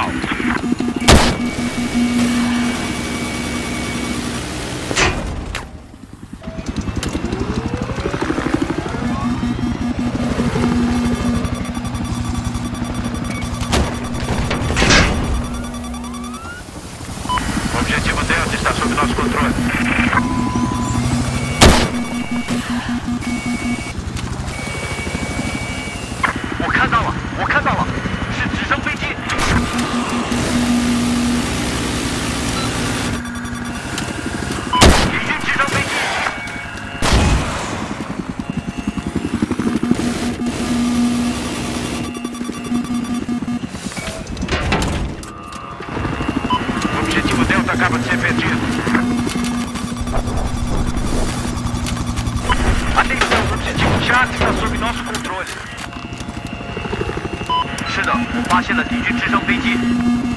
out. 发现了敌军直升飞机。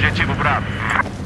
Objetivo Bravo.